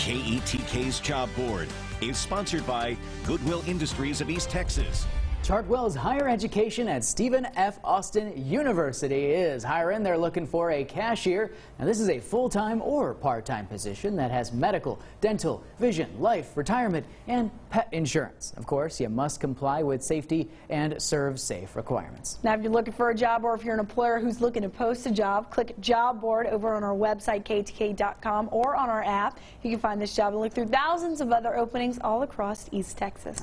KETK's Job Board is sponsored by Goodwill Industries of East Texas. Chartwells higher education at Stephen F. Austin University is hiring. They're looking for a cashier. Now, this is a full-time or part-time position that has medical, dental, vision, life, retirement, and pet insurance. Of course, you must comply with safety and ServSafe requirements. Now, if you're looking for a job or if you're an employer who's looking to post a job, click Job Board over on our website, ketk.com, or on our app. You can find this job and look through thousands of other openings all across East Texas.